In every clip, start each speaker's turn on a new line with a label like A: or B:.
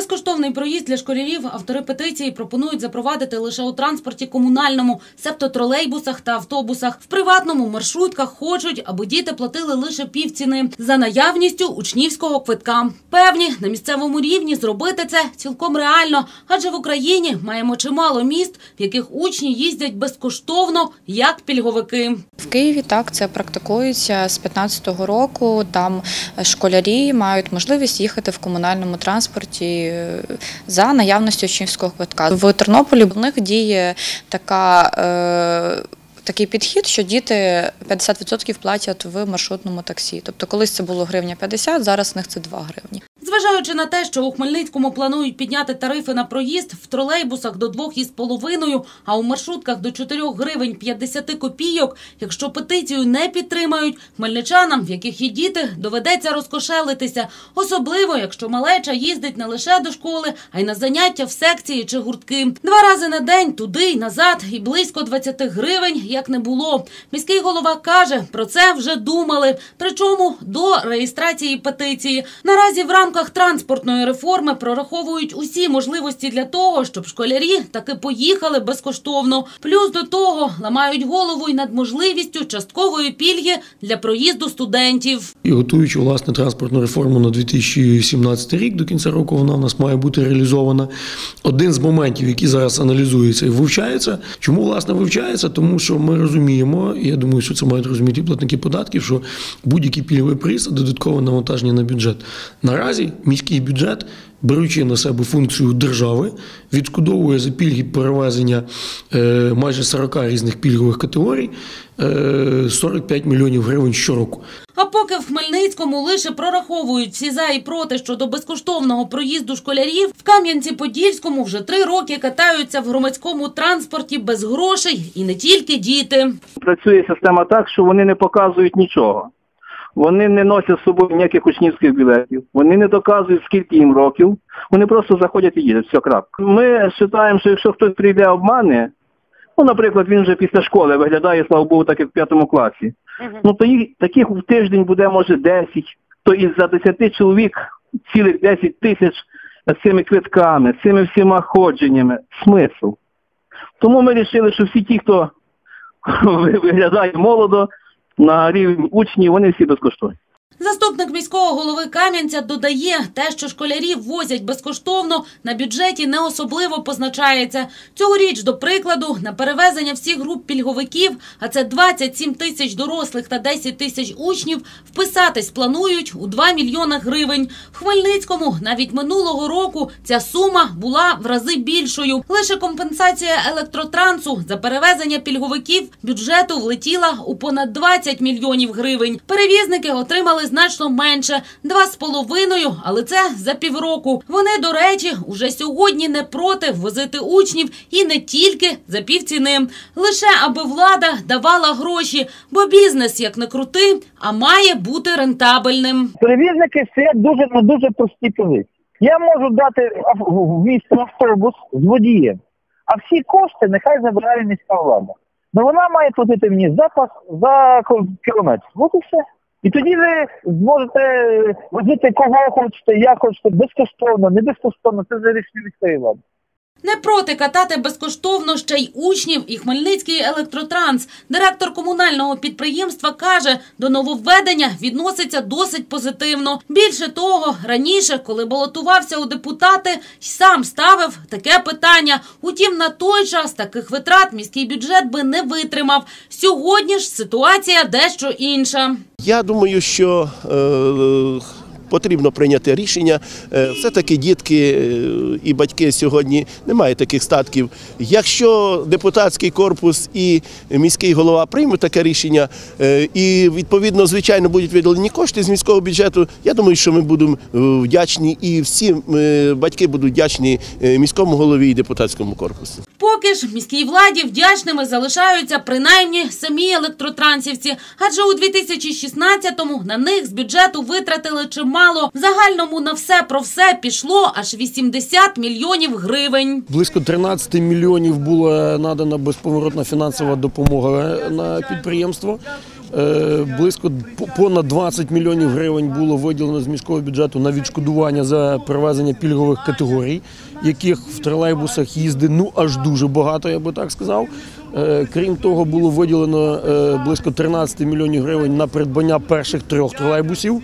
A: Безкоштовний проїзд для школярів автори петиції пропонують запровадити лише у транспорті комунальному, себто тролейбусах та автобусах. В приватному маршрутках хочуть, аби діти платили лише півціни за наявністю учнівського квитка. Певні на місцевому рівні зробити це цілком реально, адже в Україні маємо чимало міст, в яких учні їздять безкоштовно, як пільговики.
B: В Києві так це практикується з 15-го року. Там школярі мають можливість їхати в комунальному транспорті е, за наявності учнівського квитка. В Тернополі в них діє така. е, Такий підхід, що діти 50% платять в маршрутному таксі. Тобто, колись це було гривня 50, зараз в них це 2 гривні.
A: Зважаючи на те, що у Хмельницькому планують підняти тарифи на проїзд в тролейбусах до 2,5, а у маршрутках до 4 гривень 50 копійок, якщо петицію не підтримають, хмельничанам, в яких є діти, доведеться розкошелитися. Особливо, якщо малеча їздить не лише до школи, а й на заняття в секції чи гуртки. Два рази на день туди й назад, і близько 20 гривень, як не було. Міський голова каже, про це вже думали. Причому до реєстрації петиції. Наразі в рамках транспортної реформи прораховують усі можливості для того, щоб школярі таки поїхали безкоштовно. Плюс до того ламають голову й над можливістю часткової пільги для проїзду студентів.
C: І готуючи власне транспортну реформу на 2017 рік, до кінця року вона в нас має бути реалізована. Один з моментів, які зараз аналізується і вивчається. Чому власне вивчається? Тому що ми розуміємо, і я думаю, що це мають розуміти платники податків, що будь-який пільговий приз додаткове навантаження на бюджет. Наразі міський бюджет. Беручи на себе функцію держави, відшкодовує за пільги перевезення е, майже 40 різних пільгових категорій е, 45 мільйонів гривень щороку.
A: А поки в Хмельницькому лише прораховують всі за і проти щодо безкоштовного проїзду школярів, в Кам'янці-Подільському вже три роки катаються в громадському транспорті без грошей і не тільки діти.
D: Працює система так, що вони не показують нічого. Вони не носять з собою ніяких учнівських білетів, вони не доказують, скільки їм років, вони просто заходять і їдуть, все крапка. Ми вважаємо, що якщо хтось прийде обмане, ну, наприклад, він вже після школи виглядає, слава Богу, так як в п'ятому класі, ну то їх таких в тиждень буде, може, 10, то із за 10 чоловік цілих 10 тисяч з цими квитками, з цими всіма ходженнями, смисл. Тому ми вирішили, що всі ті, хто виглядає молодо, на рівень учнів, вони всі безкоштовні.
A: Заступник міського голови Кам'янця додає, те, що школярів возять безкоштовно, на бюджеті не особливо позначається. Цьогоріч, до прикладу, на перевезення всіх груп пільговиків, а це 27 тисяч дорослих та 10 тисяч учнів, вписатись планують у 2 мільйони гривень. В Хмельницькому навіть минулого року ця сума була в рази більшою. Лише компенсація електротрансу за перевезення пільговиків бюджету влетіла у понад 20 мільйонів гривень. Перевізники отримали значно менше два з половиною, але це за півроку. Вони, до речі, уже сьогодні не проти возити учнів і не тільки за півціни. Лише аби влада давала гроші, бо бізнес як не крути, а має бути рентабельним.
E: Перевізники стоять дуже на дуже простій позиції. Я можу дати в місто автобус з водієм, а всі кошти нехай забирає міська влада. Ну вона має платити мені за пас за кілометр. От і все. І тоді ви зможете возити кого хочете, як хочете, безкоштовно, не безкоштовно, це за рішення міської влади.
A: Не проти катати безкоштовно ще й учнів і Хмельницький електротранс. Директор комунального підприємства каже, до нововведення відноситься досить позитивно. Більше того, раніше, коли балотувався у депутати, сам ставив таке питання. Утім, на той час таких витрат міський бюджет би не витримав. Сьогодні ж ситуація дещо інша.
F: Я думаю, що е, потрібно прийняти рішення. Е, Все-таки дітки е, і батьки сьогодні не мають таких статків. Якщо депутатський корпус і міський голова приймуть таке рішення, е, і відповідно, звичайно, будуть виділені кошти з міського бюджету, я думаю, що ми будемо вдячні, і всі батьки будуть вдячні міському голові і депутатському корпусу.
A: Поки ж міській владі вдячними залишаються принаймні самі електротрансівці, адже у 2016-му на них з бюджету витратили чимало. В загальному на все про все пішло аж 80 мільйонів гривень.
C: Близько 13 мільйонів була надана безповоротна фінансова допомога на підприємство. Е, Близько понад 20 мільйонів гривень було виділено з міського бюджету на відшкодування за перевезення пільгових категорій, яких в тролейбусах їздить ну аж дуже багато, я би так сказав. Е, Крім того, було виділено е, близько 13 мільйонів гривень на придбання перших трьох тролейбусів.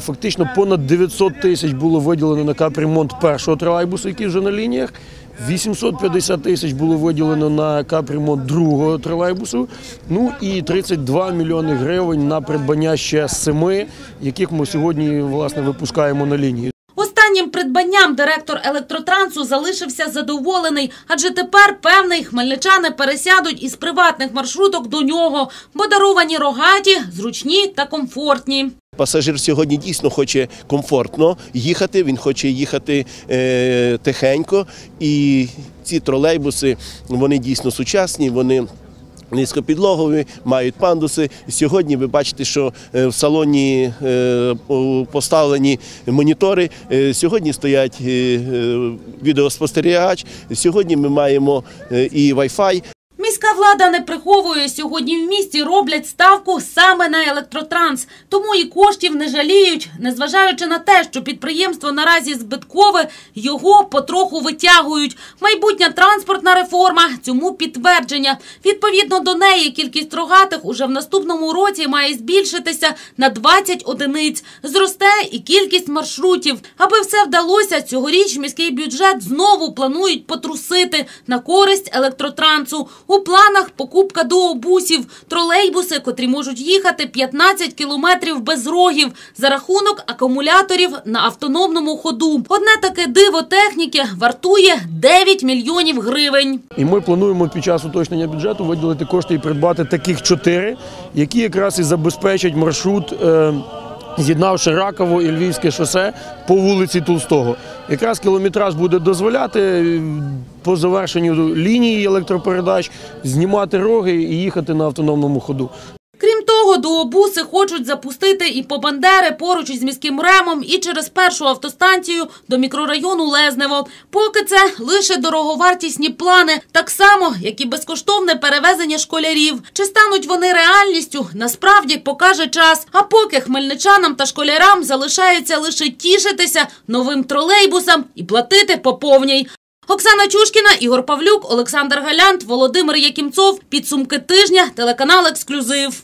C: Фактично понад 900 тисяч було виділено на капремонт першого тролейбусу, який вже на лініях. 850 тисяч було виділено на капремонт другого тролейбусу. Ну і 32 мільйони гривень на придбання ще семи, яких ми сьогодні власне випускаємо на лінії.
A: Останнім придбанням директор електротрансу залишився задоволений, адже тепер певний хмельничани пересядуть із приватних маршруток до нього, бо даровані рогаті, зручні та комфортні.
F: Пасажир сьогодні дійсно хоче комфортно їхати, він хоче їхати е, тихенько. І ці тролейбуси вони дійсно сучасні, вони. Низькопідлогові, мають пандуси. Сьогодні ви бачите, що е, в салоні е, поставлені монітори. Е, Сьогодні стоять відеоспостерігач. Сьогодні ми маємо і Wi-Fi.
A: Влада не приховує сьогодні в місті роблять ставку саме на електротранс, тому і коштів не жаліють, незважаючи на те, що підприємство наразі збиткове, його потроху витягують. Майбутня транспортна реформа цьому підтвердження. Відповідно до неї, кількість рогатих уже в наступному році має збільшитися на 20 одиниць. Зросте і кількість маршрутів. Аби все вдалося, цьогоріч міський бюджет знову планують потрусити на користь електротрансу. У планах покупка дообусів, тролейбуси, котрі можуть їхати 15 кілометрів без рогів за рахунок акумуляторів на автономному ходу. Одне таке диво техніки вартує 9 мільйонів гривень.
C: І ми плануємо під час уточнення бюджету виділити кошти і придбати таких чотири, які якраз і забезпечать маршрут. е, З'єднавши Раково і Львівське шосе по вулиці Толстого. Якраз кілометраж буде дозволяти е, по завершенню лінії електропередач знімати роги і їхати на автономному ходу.
A: Того, дообуси хочуть запустити і по Бандери поруч із міським ремом, і через першу автостанцію до мікрорайону Лезнево. Поки це лише дороговартісні плани, так само як і безкоштовне перевезення школярів. Чи стануть вони реальністю? Насправді покаже час. А поки хмельничанам та школярам залишається лише тішитися новим тролейбусам і платити по повній. Оксана Чушкіна, Ігор Павлюк, Олександр Галянт, Володимир Якімцов. Підсумки тижня. Телеканал Ексклюзив.